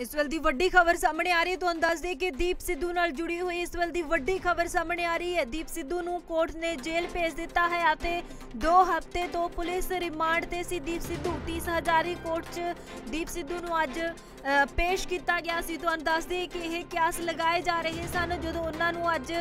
ਇਸ ਵੇਲੇ ਦੀ ਵੱਡੀ ਖਬਰ ਸਾਹਮਣੇ ਆ ਰਹੀ ਹੈ। ਤੁਹਾਨੂੰ ਦੱਸ ਦੇ ਕਿ ਦੀਪ ਸਿੱਧੂ ਨਾਲ ਜੁੜੀ ਹੋਈ ਇਸ ਵੇਲੇ ਦੀ ਵੱਡੀ ਖਬਰ ਸਾਹਮਣੇ ਆ ਰਹੀ ਹੈ। ਦੀਪ ਸਿੱਧੂ ਨੂੰ ਕੋਰਟ ਨੇ ਜੇਲ੍ਹ ਭੇਜ ਦਿੱਤਾ ਹੈ ਅਤੇ 2 ਹਫ਼ਤੇ ਤੋਂ ਪੁਲਿਸ ਰਿਮਾਂਡ ਤੇ ਸੀ। ਦੀਪ ਸਿੱਧੂ 30 ਹਜ਼ਾਰੀ ਕੋਰਟ 'ਚ ਦੀਪ ਸਿੱਧੂ ਨੂੰ ਅੱਜ ਪੇਸ਼ ਕੀਤਾ ਗਿਆ ਸੀ। ਤੁਹਾਨੂੰ ਦੱਸ ਦੇ ਕਿ ਇਹ ਕਿਆਸ ਲਗਾਏ ਜਾ ਰਹੇ ਸਨ ਜਦੋਂ ਉਹਨਾਂ ਨੂੰ ਅੱਜ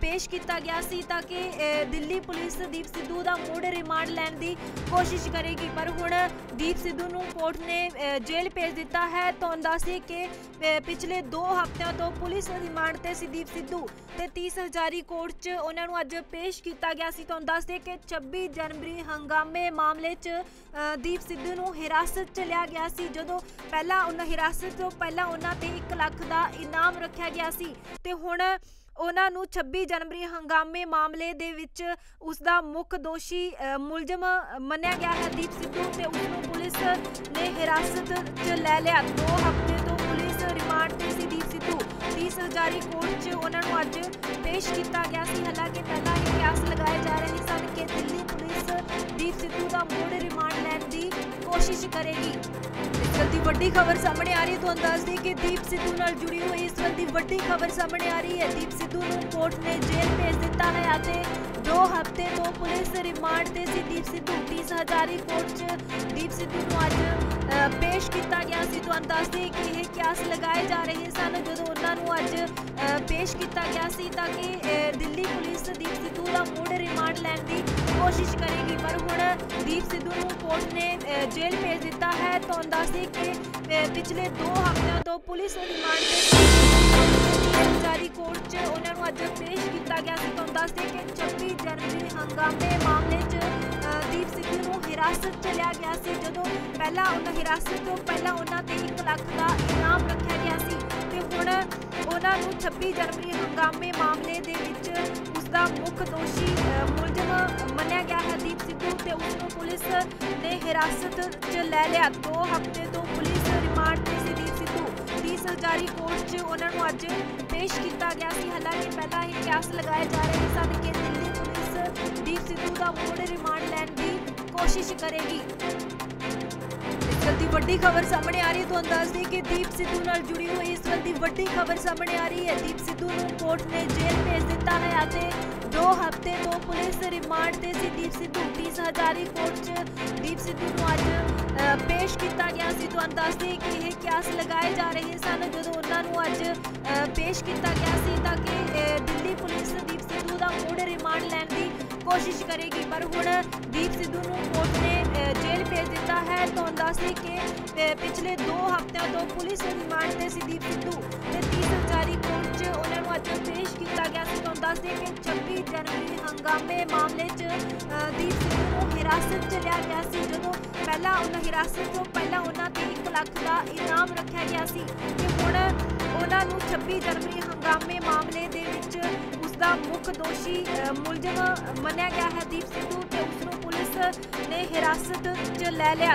ਪੇਸ਼ ਕੀਤਾ ਗਿਆ ਸੀ ਤਾਂ ਕਿ ਦਿੱਲੀ ਪੁਲਿਸ ਦੀਪ ਸਿੱਧੂ ਦਾ ਮੁੜ ਰਿਮਾਂਡ ਲੈਣ ਦੀ ਕੋਸ਼ਿਸ਼ ਕਰੇਗੀ। ਪਰ ਹੁਣ ਦੀਪ ਸਿੱਧੂ ਨੂੰ ਕੋਰਟ ਨੇ ਜੇਲ੍ਹ ਭੇਜ ਦਿੱਤਾ ਹੈ। ਤੁਹਾਨੂੰ ਦੱਸ ਦੱਸਦੇ ਕਿ ਪਿਛਲੇ 2 ਹਫ਼ਤਿਆਂ ਤੋਂ ਪੁਲਿਸ ਰਿਮਾਂਡ ਤੇ ਸੀ ਸਿੱਧੂ ਤੇ 30 ਹਜ਼ਾਰੀ ਕੋਰਟ 'ਚ ਉਹਨਾਂ ਨੂੰ ਅੱਜ ਪੇਸ਼ ਕੀਤਾ ਗਿਆ ਸੀ। ਤੁਹਾਨੂੰ ਦੱਸਦੇ ਕਿ 26 ਜਨਵਰੀ ਹੰਗਾਮੇ ਮਾਮਲੇ 'ਚ ਦੀਪ ਸਿੱਧੂ ਨੂੰ ਹਿਰਾਸਤ 'ਚ ਲਿਆ ਗਿਆ ਸੀ। ਜਦੋਂ ਪਹਿਲਾਂ ਉਹਨਾਂ ਹਿਰਾਸਤ ਤੋਂ ਪਹਿਲਾਂ ਉਹਨਾਂ ਤੇ 1 ਲੱਖ ਦਾ ਇਨਾਮ ਰੱਖਿਆ ਗਿਆ ਸੀ ਤੇ ਹੁਣ ਉਹਨਾਂ ਨੂੰ 26 ਜਨਵਰੀ ਹੰਗਾਮੇ ਮਾਮਲੇ ਦੇ ਵਿੱਚ ਉਸ ਦਾ ਮੁੱਖ ਦੋਸ਼ੀ ਅ, ਮੁਲਜ਼ਮ ਮੰਨਿਆ ਗਿਆ ਹੈ ਦੀਪ ਸਿੱਧੂ ਤੇ ਉਸ ਨੂੰ ਪੁਲਿਸ ਨੇ ਹਿਰਾਸਤ 'ਚ ਲੈ ਲਿਆ। ਦੋ ਰਿਮਾਂਡ ਤੇ ਸੀ ਦੀਪ ਸਿੱਧੂ। 30 ਹਜ਼ਾਰੀ ਕੋਰਟ 'ਚ ਉਹਨਾਂ ਨੂੰ ਅੱਜ ਪੇਸ਼ ਕੀਤਾ ਗਿਆ ਸੀ। ਹਾਲਾਂਕਿ ਪਹਿਲਾਂ ਹੀ ਕਿਆਸ ਲਗਾਏ ਜਾ ਰਹੇ ਸਨ ਕਿ ਦਿੱਲੀ ਪੁਲਿਸ ਦੀਪ ਸਿੱਧੂ ਦਾ ਮੁੜ ਰਿਮਾਂਡ ਲੈਣ ਦੀ ਕੋਸ਼ਿਸ਼ ਕਰੇਗੀ। ਇਸ ਦੀ ਵੱਡੀ ਖਬਰ ਸਾਹਮਣੇ ਆ ਰਹੀ ਹੈ। ਤੁਹਾਨੂੰ ਦੱਸ ਦੇ ਕਿ ਦੀਪ ਸਿੱਧੂ ਨਾਲ ਜੁੜੀ ਹੋਈ ਇਸ ਗੱਲ ਦੀ ਵੱਡੀ ਖਬਰ ਸਾਹਮਣੇ ਆ ਰਹੀ ਹੈ। ਦੀਪ ਸਿੱਧੂ ਨੂੰ ਕੋਰਟ ਨੇ ਜੇਲ੍ਹ ਭੇਜ ਦਿੱਤਾ ਹੈ ਅਤੇ 2 ਹਫ਼ਤੇ ਤੋਂ ਪੁਲਿਸ ਰਿਮਾਂਡ ਤੇ ਸੀ ਦੀਪ ਸਿੱਧੂ। 30 ਹਜ਼ਾਰੀ ਕੋਰਟ 'ਚ ਦੀਪ ਸਿੱਧੂ ਨੂੰ ਅੱਜ ਪੇਸ਼ ਕੀਤਾ ਗਿਆ ਸੀ। ਤੁਹਾਨੂੰ ਦੱਸ ਦੇ ਕਿ ਇਹ ਕਿਆਸ ਲਗਾਏ ਜਾ ਰਹੇ ਸਨ। ਜਦੋਂ ਉਹਨਾਂ ਨੂੰ ਅੱਜ ਪੇਸ਼ ਕੀਤਾ ਗਿਆ ਸੀ ਤਾਂ ਕਿ ਦਿੱਲੀ ਪੁਲਿਸ ਦੀਪ ਸਿੱਧੂ ਦਾ ਮੁੜ ਰਿਮਾਂਡ ਲੈਣ ਦੀ ਕੋਸ਼ਿਸ਼ ਕਰੇਗੀ। ਪਰ ਹੁਣ ਦੀਪ ਸਿੱਧੂ ਨੂੰ ਕੋਰਟ ਨੇ ਜੇਲ੍ਹ ਭੇਜ ਦਿੱਤਾ ਹੈ। ਤੁਹਾਨੂੰ ਦੱਸ ਦੇ ਕਿ ਪਿਛਲੇ 2 ਹਫ਼ਤਿਆਂ ਤੋਂ ਪੁਲਿਸ ਰਿਮਾਂਡ ਤੇ ਜਾਰੀ ਕੋਰਟ 'ਚ ਉਹਨਾਂ ਨੂੰ ਅੱਜ ਪੇਸ਼ ਕੀਤਾ ਗਿਆ ਸੀ। ਤੁਹਾਨੂੰ ਦੱਸ ਦੇ ਕਿ 26 ਜਨਵਰੀ ਹੰਗਾਮੇ ਮਾਮਲੇ 'ਚ ਹਿਰਾਸਤ 'ਚ ਲਿਆ ਗਿਆ ਸੀ। ਜਦੋਂ ਪਹਿਲਾਂ ਉਹਨਾਂ ਹਿਰਾਸਤ ਤੋਂ ਪਹਿਲਾਂ ਉਹਨਾਂ ਤੇ 1 ਲੱਖ ਦਾ ਇਨਾਮ ਰੱਖਿਆ ਗਿਆ ਸੀ ਤੇ ਹੁਣ ਉਹਨਾਂ ਨੂੰ 26 ਜਨਵਰੀ ਹੰਗਾਮੇ ਮਾਮਲੇ ਦੇ ਵਿੱਚ ਉਸ ਦਾ ਮੁੱਖ ਦੋਸ਼ੀ ਮੁਲਜ਼ਮ ਮੰਨਿਆ ਗਿਆ ਹੈ ਦੀਪ ਸਿੱਧੂ ਤੇ ਉਸ ਨੂੰ ਪੁਲਿਸ ਨੇ ਹਿਰਾਸਤ 'ਚ ਲੈ ਲਿਆ। 2 ਹਫ਼ਤੇ ਤੋਂ ਪੁਲਿਸ ਰਿਮਾਂਡ ਤੇ ਸੀ ਦੀਪ ਸਿੱਧੂ। 30 ਹਜ਼ਾਰੀ ਕੋਰਟ 'ਚ ਉਹਨਾਂ ਨੂੰ ਅੱਜ ਪੇਸ਼ ਕੀਤਾ ਗਿਆ ਸੀ। ਹਾਲਾਂਕਿ ਪਹਿਲਾਂ ਇਹ ਕਿਆਸ ਲਗਾਏ ਜਾ ਰਹੇ ਸਨ ਕਿ ਦਿੱਲੀ ਕੋਸ਼ਿਸ਼ ਕਰੇਗੀ। ਦੀ ਵੱਡੀ ਖਬਰ ਸਾਹਮਣੇ ਆ ਰਹੀ ਹੈ। ਤੁਹਾਨੂੰ ਦੱਸ ਦਈਏ ਕਿ ਦੀਪ ਸਿੱਧੂ ਨਾਲ ਜੁੜੀ ਹੋਈ ਇਸ ਗੱਲ ਦੀ ਵੱਡੀ ਖਬਰ ਸਾਹਮਣੇ ਆ ਰਹੀ ਹੈ। ਦੀਪ ਸਿੱਧੂ ਨੂੰ ਕੋਰਟ ਨੇ ਜੇਲ੍ਹ ਭੇਜ ਦਿੱਤਾ ਹੈ ਅਤੇ 2 ਹਫ਼ਤੇ ਤੋਂ ਪੁਲਿਸ ਰਿਮਾਂਡ ਤੇ ਸੀ। ਦੀਪ ਸਿੱਧੂ 30 ਹਜ਼ਾਰੀ ਕੋਰਟ 'ਚ ਦੀਪ ਸਿੱਧੂ ਨੂੰ ਅੱਜ ਅ, ਪੇਸ਼ ਕੀਤਾ ਗਿਆ ਸੀ। ਤੁਹਾਨੂੰ ਦੱਸ ਦਈਏ ਕਿ ਇਹ ਕਿਆਸ ਲਗਾਏ ਜਾ ਰਹੇ ਸਨ ਜਦੋਂ ਉਹਨਾਂ ਨੂੰ ਅੱਜ ਅ, ਪੇਸ਼ ਕੀਤਾ ਗਿਆ ਸੀ ਤਾਂ ਕਿ ਦਿੱਲੀ ਪੁਲਿਸ ਦੀਪ ਸਿੱਧੂ ਦਾ ਮੁੜ ਰਿਮਾਂਡ ਲੈਣ ਕੋਸ਼ਿਸ਼ ਕਰੇਗੀ ਪਰ ਹੁਣ ਦੀਪ ਸਿੱਧੂ ਨੂੰ ਕੋਰਟ ਨੇ ਅ, ਜੇਲ੍ਹ ਭੇਜ ਦਿੱਤਾ ਹੈ। ਤੁਹਾਨੂੰ ਦੱਸ ਕਿ ਪਿਛਲੇ 2 ਹਫ਼ਤਿਆਂ ਤੋਂ ਪੁਲਿਸ ਰਿਮਾਂਡ ਤੇ ਸੀ ਦੀਪ ਸਿੱਧੂ ਤੇ 30 ਹਜ਼ਾਰੀ ਕੋਰਟ 'ਚ ਉਹਨਾਂ ਨੂੰ ਅੱਜ ਪੇਸ਼ ਕੀਤਾ ਗਿਆ ਸੀ। ਤੁਹਾਨੂੰ ਦੱਸ ਕਿ 26 ਜਨਵਰੀ ਹੰਗਾਮੇ ਮਾਮਲੇ 'ਚ ਦੀਪ ਸਿੱਧੂ ਨੂੰ ਹਿਰਾਸਤ 'ਚ ਲਿਆ ਗਿਆ ਸੀ। ਜਦੋਂ ਪਹਿਲਾਂ ਉਹਨਾਂ ਹਿਰਾਸਤ ਤੋਂ ਪਹਿਲਾਂ ਉਹਨਾਂ ਤੇ 1 ਲੱਖ ਦਾ ਇਨਾਮ ਰੱਖਿਆ ਗਿਆ ਸੀ ਤੇ ਹੁਣ ਉਹਨਾਂ ਨੂੰ 26 ਜਨਵਰੀ ਹੰਗਾਮੇ ਮਾਮਲੇ ਦੇ ਦਾ ਮੁੱਖ ਦੋਸ਼ੀ ਮੁਲਜ਼ਮ ਮੰਨਿਆ ਗਿਆ ਹੈ ਦੀਪ ਸਿੱਧੂ ਤੇ ਉਸ ਨੂੰ ਪੁਲਿਸ ਨੇ ਹਿਰਾਸਤ 'ਚ ਲੈ ਲਿਆ।